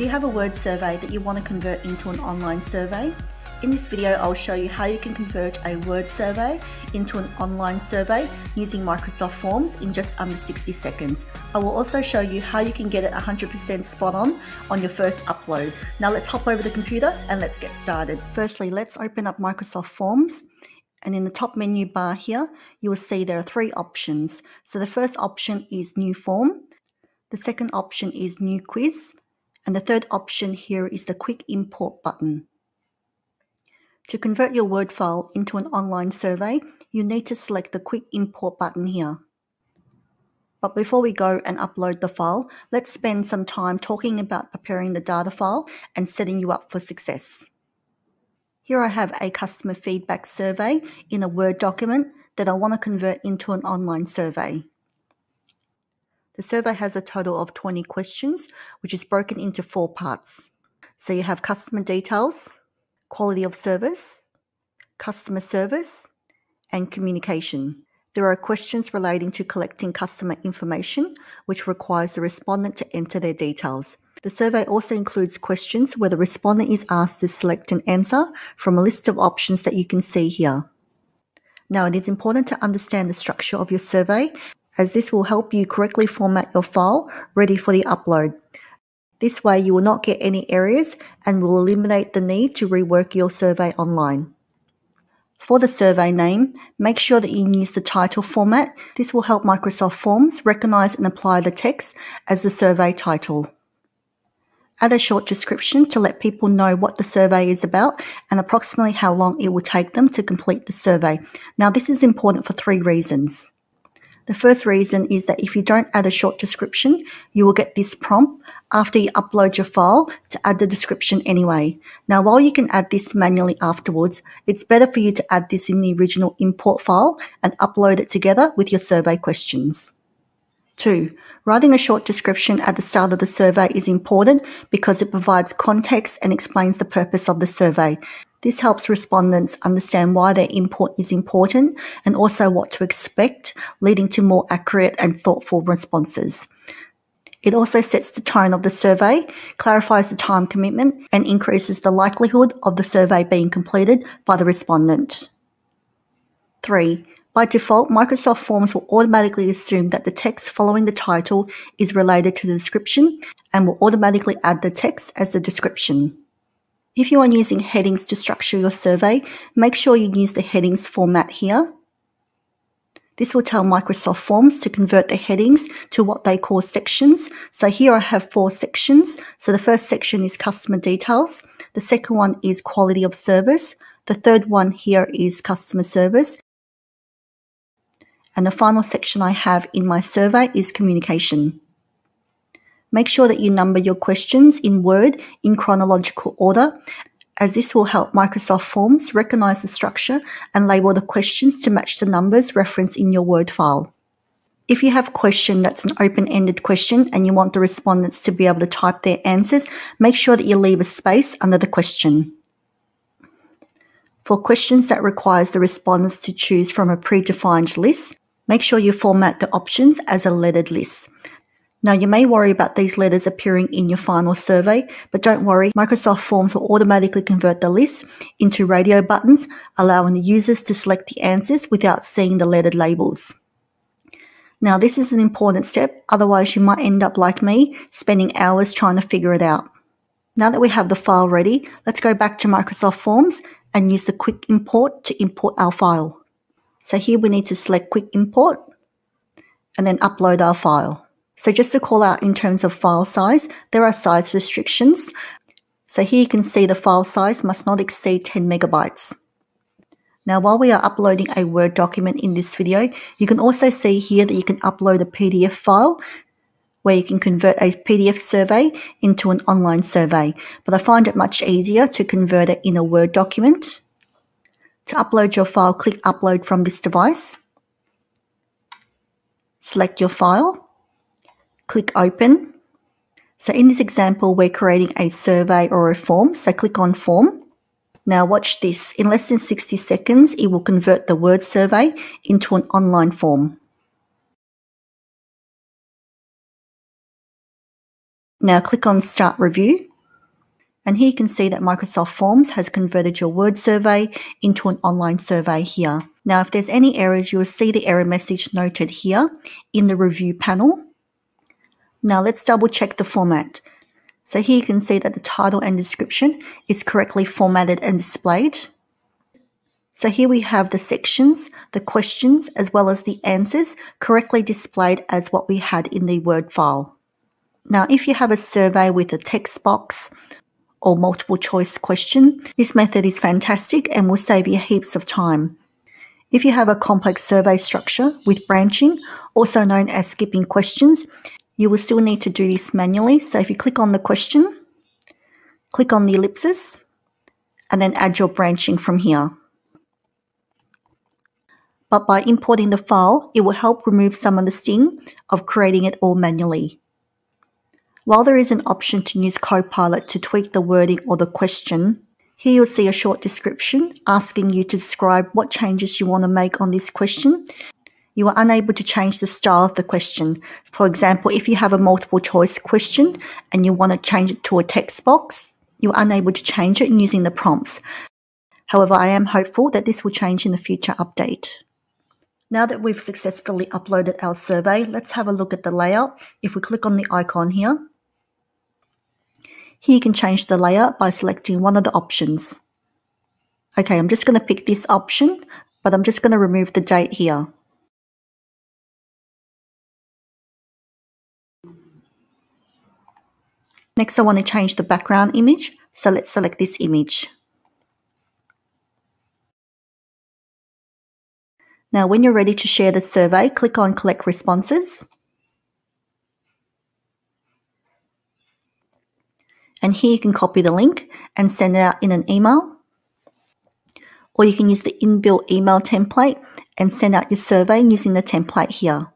Do you have a word survey that you want to convert into an online survey? In this video, I'll show you how you can convert a word survey into an online survey using Microsoft Forms in just under 60 seconds. I will also show you how you can get it 100% spot on on your first upload. Now let's hop over the computer and let's get started. Firstly, let's open up Microsoft Forms. And in the top menu bar here, you will see there are three options. So the first option is new form. The second option is new quiz. And the third option here is the quick import button. To convert your Word file into an online survey, you need to select the Quick Import button here. But before we go and upload the file, let's spend some time talking about preparing the data file and setting you up for success. Here I have a customer feedback survey in a Word document that I want to convert into an online survey. The survey has a total of 20 questions, which is broken into four parts. So you have customer details, quality of service, customer service, and communication. There are questions relating to collecting customer information, which requires the respondent to enter their details. The survey also includes questions where the respondent is asked to select an answer from a list of options that you can see here. Now, it is important to understand the structure of your survey as this will help you correctly format your file ready for the upload. This way you will not get any errors and will eliminate the need to rework your survey online. For the survey name, make sure that you use the title format. This will help Microsoft Forms recognize and apply the text as the survey title. Add a short description to let people know what the survey is about and approximately how long it will take them to complete the survey. Now, this is important for three reasons. The first reason is that if you don't add a short description, you will get this prompt after you upload your file to add the description anyway. Now, while you can add this manually afterwards, it's better for you to add this in the original import file and upload it together with your survey questions. Two, writing a short description at the start of the survey is important because it provides context and explains the purpose of the survey. This helps respondents understand why their input is important and also what to expect, leading to more accurate and thoughtful responses. It also sets the tone of the survey, clarifies the time commitment, and increases the likelihood of the survey being completed by the respondent. 3. By default, Microsoft Forms will automatically assume that the text following the title is related to the description and will automatically add the text as the description. If you are using headings to structure your survey, make sure you use the headings format here this will tell Microsoft Forms to convert the headings to what they call sections. So here I have four sections. So the first section is customer details. The second one is quality of service. The third one here is customer service. And the final section I have in my survey is communication. Make sure that you number your questions in Word in chronological order as this will help Microsoft Forms recognize the structure and label the questions to match the numbers referenced in your Word file. If you have a question that's an open-ended question and you want the respondents to be able to type their answers, make sure that you leave a space under the question. For questions that requires the respondents to choose from a predefined list, make sure you format the options as a lettered list. Now, you may worry about these letters appearing in your final survey, but don't worry, Microsoft Forms will automatically convert the list into radio buttons, allowing the users to select the answers without seeing the lettered labels. Now, this is an important step, otherwise, you might end up like me, spending hours trying to figure it out. Now that we have the file ready, let's go back to Microsoft Forms and use the Quick Import to import our file. So here we need to select Quick Import and then upload our file. So just to call out in terms of file size, there are size restrictions. So here you can see the file size must not exceed 10 megabytes. Now, while we are uploading a Word document in this video, you can also see here that you can upload a PDF file where you can convert a PDF survey into an online survey. But I find it much easier to convert it in a Word document. To upload your file, click Upload from this device. Select your file click open. So in this example, we're creating a survey or a form. So click on form. Now watch this. In less than 60 seconds, it will convert the word survey into an online form. Now click on start review. And here you can see that Microsoft Forms has converted your Word survey into an online survey here. Now, if there's any errors, you will see the error message noted here in the review panel. Now let's double check the format. So here you can see that the title and description is correctly formatted and displayed. So here we have the sections, the questions, as well as the answers correctly displayed as what we had in the Word file. Now, if you have a survey with a text box or multiple choice question, this method is fantastic and will save you heaps of time. If you have a complex survey structure with branching, also known as skipping questions, you will still need to do this manually. So if you click on the question, click on the ellipsis, and then add your branching from here but by importing the file, it will help remove some of the sting of creating it all manually. While there is an option to use Copilot to tweak the wording or the question, here you'll see a short description asking you to describe what changes you want to make on this question. You are unable to change the style of the question. For example, if you have a multiple choice question and you want to change it to a text box, you're unable to change it using the prompts. However, I am hopeful that this will change in the future update. Now that we've successfully uploaded our survey, let's have a look at the layout. If we click on the icon here, here you can change the layout by selecting one of the options. Okay, I'm just going to pick this option, but I'm just going to remove the date here. Next, I want to change the background image, so let's select this image. Now, when you're ready to share the survey, click on Collect Responses. And here you can copy the link and send it out in an email. Or you can use the inbuilt email template and send out your survey using the template here.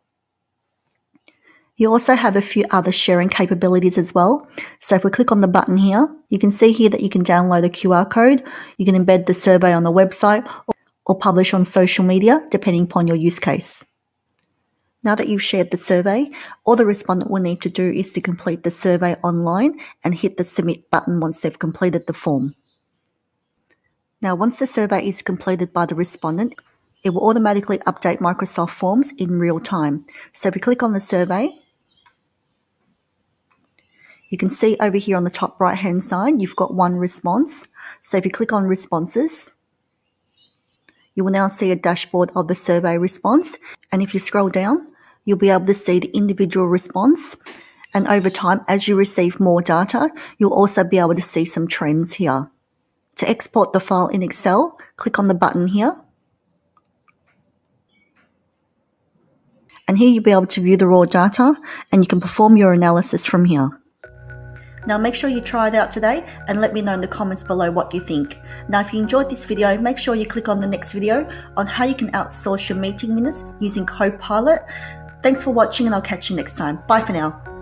You also have a few other sharing capabilities as well. So if we click on the button here, you can see here that you can download a QR code, you can embed the survey on the website, or publish on social media, depending upon your use case. Now that you've shared the survey, all the respondent will need to do is to complete the survey online and hit the submit button once they've completed the form. Now, once the survey is completed by the respondent, it will automatically update Microsoft Forms in real time. So if we click on the survey, you can see over here on the top right hand side, you've got one response. So if you click on responses, you will now see a dashboard of the survey response. And if you scroll down, you'll be able to see the individual response. And over time, as you receive more data, you'll also be able to see some trends here. To export the file in Excel, click on the button here. And here you'll be able to view the raw data and you can perform your analysis from here. Now make sure you try it out today and let me know in the comments below what you think. Now if you enjoyed this video, make sure you click on the next video on how you can outsource your meeting minutes using Copilot. Thanks for watching and I'll catch you next time. Bye for now.